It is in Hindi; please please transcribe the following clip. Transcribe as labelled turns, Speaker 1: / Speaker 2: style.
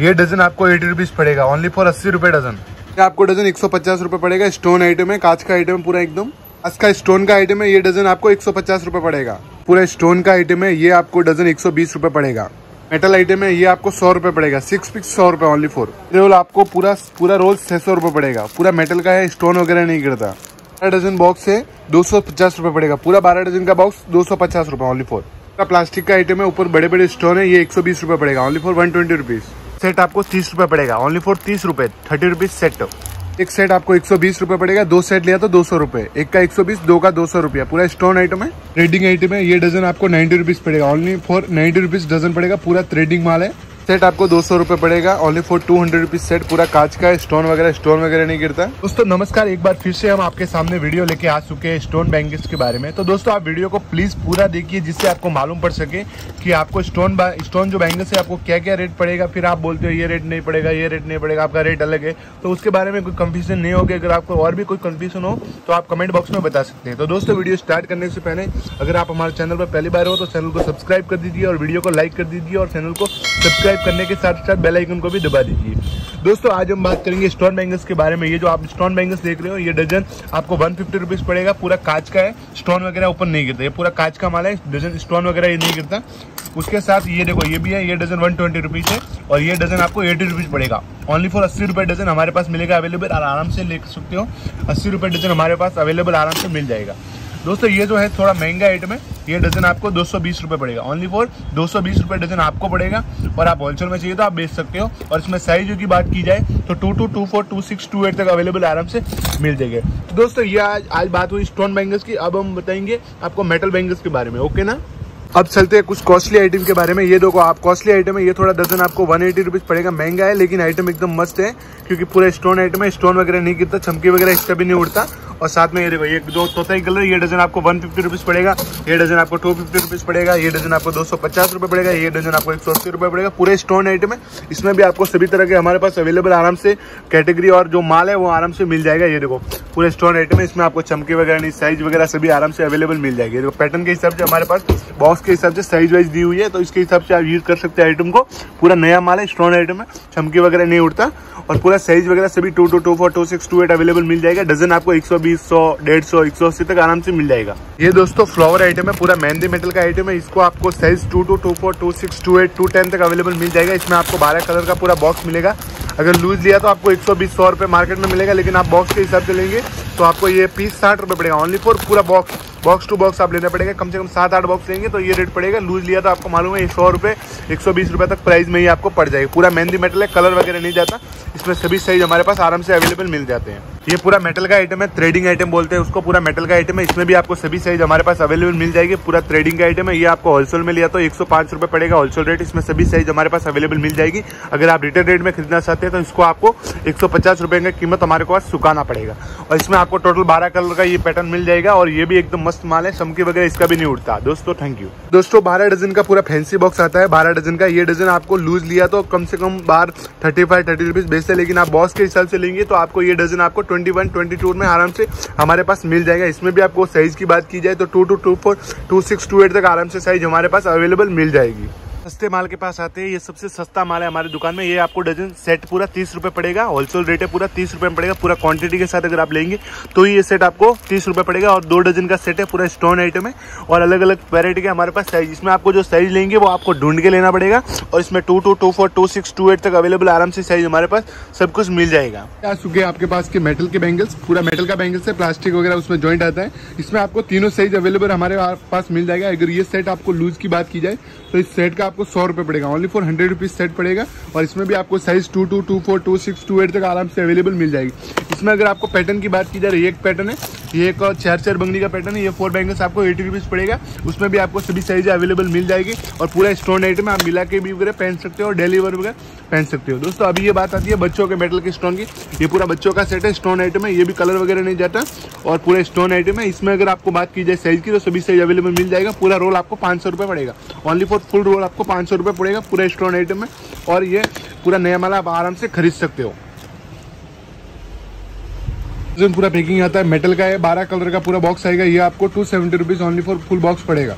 Speaker 1: ये डजन आपको एटी रुपीज़ पड़ेगा ओनली फॉर अस्सी रुपए डजन। आपको डजन एक सौ पचास रुपए पड़ेगा स्टोन आइटम है, कांच का आइटम पूरा एकदम। कांच का स्टोन का आइटम है, ये डजन आपको एक सौ पचास रुपए पड़ेगा। पूरा स्टोन का आइटम है, ये आपको डजन एक सौ बीस रुपए पड़ेगा। मेटल आइटम है, ये आपको सौ रुपए पड़ेगा सिक्स पिक्स सौ रुपए ओनली फोर रोल आपको पूरा पूरा रोल छह सौ रुपए पड़ेगा। पूरा मेटल का है स्टोन वगैरह नहीं गिरता। बारह डजन बॉक्स है, दो सौ पचास रुपए पड़ेगा। पूरा बारह डजन का बॉक्स दो सौ पचास रुपए ओनली फोर प्लास्टिक का आइटम है, ऊपर बड़े बड़े स्टोन है, ये एक सौ बीस रुपए पड़ेगा only for one twenty rupees set आपको तीस रुपए पड़ेगा। ओनली फॉर तीस रुपए थर्टी रुपीज़ सेट एक सेट आपको एक सौ बीस रुपए पड़ेगा, दो सेट लिया तो दो सौ रुपए। एक का एक सौ बीस, दो का दो सौ रुपया। पूरा स्टोन आइटम है ट्रेडिंग आइटम है, ये डजन आपको नाइन्टी रुपीज़ पड़ेगा। Only for ninety rupees dozen पड़ेगा, पूरा ट्रेडिंग माल है। सेट आपको दो सौ रुपए पड़ेगा। Only for two hundred rupees set पूरा कांच का है स्टोन वगैरह स्टोन वगैरह नहीं गिरता। दोस्तों, नमस्कार, एक बार फिर से हम आपके सामने वीडियो लेके आ चुके हैं स्टोन बैंगल्स के बारे में। तो दोस्तों, आप वीडियो को प्लीज़ पूरा देखिए, जिससे आपको मालूम पड़ सके कि आपको स्टोन स्टोन जो बैंगल्स है, आपको क्या क्या रेट पड़ेगा। फिर आप बोलते हो, ये रेट नहीं पड़ेगा, ये रेट नहीं पड़ेगा, आपका रेट अलग है। तो उसके बारे में कोई कंफ्यूजन नहीं होगी। अगर आपको और भी कोई कंफ्यूजन हो तो आप कमेंट बॉक्स में बता सकते हैं। तो दोस्तों वीडियो स्टार्ट करने से पहले, अगर आप हमारे चैनल पर पहली बार हो तो चैनल को सब्सक्राइब कर दीजिए और वीडियो को लाइक कर दीजिए और चैनल को सब्सक्राइब करने के साथ साथ बेल आइकन को भी दबा दीजिए। दोस्तों, आज हम बात करेंगे स्टोन बैंगल्स के बारे में। ये जो आप स्टोन बैंगल्स देख रहे हो, ये डजन आपको वन फिफ्टी पड़ेगा। पूरा कांच का है स्टोन वगैरह ऊपर नहीं गिरता ये पूरा कांच का माल है डजन स्टोन वगैरह ये नहीं गिरता उसके साथ ये देखो, ये भी है, ये डजन वन ट्वेंटी है और ये डजन आपको एटी रुपीज़ पड़ेगा। ओनली फॉर अस्सी रुपए डजन हमारे पास मिलेगा अवेलेबल आराम से ले सकते हो। अस्सी रुपए डजन हमारे पास अवेलेबल आराम से मिल जाएगा। दोस्तों, ये जो है थोड़ा महँगा आइटम है, ये डजन आपको दो सौ पड़ेगा। ओनली फॉर दो सौ डजन आपको पड़ेगा और आप होलसेल में चाहिए तो आप बेच सकते हो और इसमें साइज़ की बात की जाए तो two two two four two six two eight तक अवेलेबल आराम से मिल जाएगा। तो दोस्तों, ये आज आज बात हुई स्टोन बैंगल्स की। अब हम बताएँगे आपको मेटल बैंगल्स के बारे में ओके ना? अब चलते हैं कुछ कॉस्टली आइटम के बारे में। ये देखो, आप कॉस्टली आइटम है, ये थोड़ा डजन आपको वन एटी रुपीज़ पड़ेगा। महँगा है, लेकिन आइटम एकदम मस्त है, क्योंकि पूरा स्टोन आइटम है स्टोन वगैरह नहीं गिरता, चमकी वगैरह इसका भी नहीं उड़ता। और साथ में ये देखो, ये दो तोता कलर ये डजन आपको वन फिफ्टी रुपीज़ पड़ेगा, ये डजन आपको टू फिफ्टी रुपीज़ पड़ेगा, ये डजन आपको दो सौ पचास रुपये पड़ेगा, ये डजन आपको एक सौ अस्सी रुपये पड़ेगा। पूरे स्टोन आइटम है। इसमें भी आपको सभी तरह के हमारे पास अवेलेबल आराम से कैटेगरी और जो माल है वो आराम से मिल जाएगा। ये देखो, पूरे स्टोन आइटम है। इसमें आपको चमके वगैरह नहीं, साइज़ वगैरह सभी आराम से अवेलेबल मिल जाएगी। देखो, पैटर्न के हिसाब से हमारे पास, बॉक्स के हिसाब से साइज़ वाइज दी हुई है तो इसके हिसाब से आप यूज़ कर सकते हैं आइटम को। पूरा नया माल है, स्टोन आइटम है, चमकी वगैरह नहीं उड़ता। और पूरा साइज़ वगैरह सभी two two two four two six two eight available मिल जाएगा। डजन आपको एक सौ बीस सौ, डेढ़ सौ, एक सौ अस्सी तक आराम से मिल जाएगा। ये दोस्तों फ्लावर आइटम है, पूरा मेहंदी मेटल का आइटम है। इसको आपको size two two two four two six two eight two ten तक अवेलेबल मिल जाएगा। इसमें आपको बारह कलर का पूरा बॉक्स मिलेगा। अगर लूज लिया तो आपको एक सौ बीस, सौ रुपये मार्केट में मिलेगा, लेकिन आप बॉक्स के हिसाब से लेंगे तो आपको ये पीस साठ रुपये पड़ेगा। ओनली फॉर पूरा बॉक्स बॉक्स टू बॉक्स आप लेना पड़ेगा। कम से कम सात, आठ बॉक्स लेंगे तो ये रेट पड़ेगा। लूज लिया तो आपको मालूम है सौ रुपये एक सौ बीस रुपये तक प्राइस में ही आपको पड़ जाएगा। पूरा मेहंदी मेटल है कलर वगैरह नहीं जाता। इसमें सभी साइज़ हमारे पास आराम से अवेलेबल मिल जाते हैं। ये पूरा मेटल का आइटम है थ्रेडिंग आइटम बोलते हैं उसको, पूरा मेटल का आइटम है, इसमें भी आपको सभी साइज़ हमारे पास अवेलेबल मिल जाएगी, पूरा थ्रेडिंग का आइटम है, ये आपको होलसेल में लिया तो एक सौ पड़ेगा होलसेल रेट इसमें सभी साइज़ हमारे पास अवेलेबल मिल जाएगी। अगर आप रिटेल रेट में खरीदना चाहते हैं तो इसको आपको एक सौ की कीमत हमारे पास सुखाना पड़ेगा। और इसमें आपको टोटल बारह कलर का ये पैटर्न मिल जाएगा और ये भी एकदम मस्त माल है चमकी वगैरह इसका भी नहीं उठता दोस्तों थैंक यू दोस्तों, बारह डजन का पूरा फैंसी बॉक्स आता है, बारह डजन का। ये डजन आपको लूज लिया तो कम से कम बार थर्टी फाइव थर्टी रुपीज़ बेचते लेकिन आप बॉक्स के हिसाब से लेंगे तो आपको ये डजन आपको ट्वेंटी वन, ट्वेंटी टू में आराम से हमारे पास मिल जाएगा। इसमें भी आपको साइज़ की बात की जाए तो two two two four two six two eight तक आराम से साइज़ हमारे पास अवेलेबल मिल जाएगी। सस्ते माल के पास आते हैं, ये सबसे सस्ता माल है हमारी दुकान में। ये आपको डजन सेट पूरा तीस रुपए पड़ेगा होलसेल रेट है पूरा तीस रुपए में पड़ेगा, पूरा क्वांटिटी के साथ अगर आप लेंगे तो ये सेट आपको तीस रुपए पड़ेगा और दो डजन का सेट है, पूरा स्टोन आइटम है। और अलग अलग वेरायटी के हमारे पास साइज़ इसमें आपको जो साइज़ लेंगे वो आपको ढूंढ के लेना पड़ेगा और इसमें two two two four two six two eight तक अवेलेबल आराम से साइज़ हमारे पास सब कुछ मिल जाएगा। आ आपके पास के मेटल के बैंगल्स पूरा मेटल का बैंगल्स है प्लास्टिक वगैरह उसमें ज्वाइंट आता है। इसमें आपको तीनों साइज़ अवेलेबल हमारे पास मिल जाएगा। अगर ये सेट आपको लूज की बात की जाए तो इस सेट का आपको सौ रुपये पड़ेगा। Only for hundred rupees set पड़ेगा और इसमें भी आपको size two two two four two six two eight तक आराम से अवेलेबल मिल जाएगी। इसमें अगर आपको पैटर्न की बात की जाए एक पैटर्न है ये एक चार चार बंगली का पैटर्न है, ये फोर बैंगल्स आपको एटी रुपीज़ पड़ेगा। उसमें भी आपको सभी साइज़ अवेलेबल मिल जाएगी और पूरा स्टोन आइटम आप मिला के भी वगैरह पहन सकते हो और डेली वर्क वगैरह पहन सकते हो। दोस्तों, अभी ये बात आती है बच्चों के मेटल के स्टोन की। ये पूरा बच्चों का सेट है स्टोन आइटम है ये भी कलर वगैरह नहीं जाता और पूरा स्टोन आइटम है इसमें अगर आपको बात की जाए साइज़ की तो सभी साइज़ अवेलेबल मिल जाएगा। पूरा रोल आपको पाँच सौ रुपये पड़ेगा। ओनली फॉर फुल रोल आपको पाँच सौ रुपये पड़ेगा पूरा स्टोन आइटम है और ये पूरा नया माला आप आराम से खरीद सकते हो। पूरा पैकिंग आता है मेटल का है, बारह कलर का पूरा बॉक्स आएगा, ये आपको two seventy rupees only for full box पड़ेगा।